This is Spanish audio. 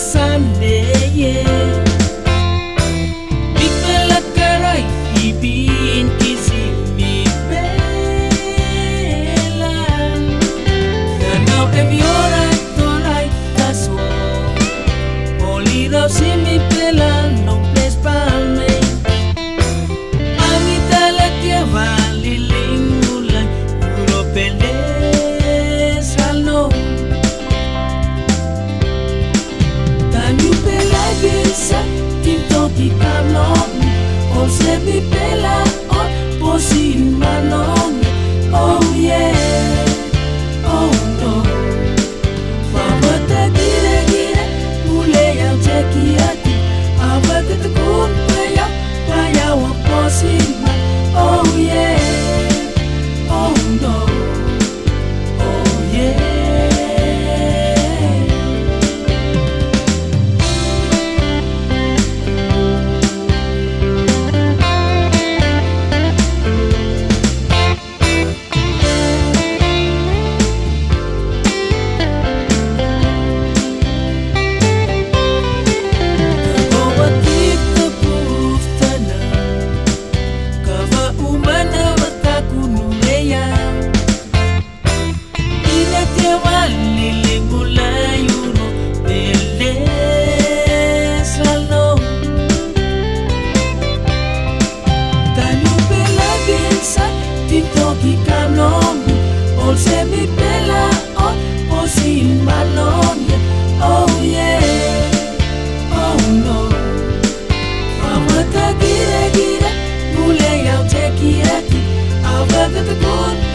Saneye, mi tela caray, y mi tela. Ya no te viola, y tora y sin mi tela, no te σε μη of the good.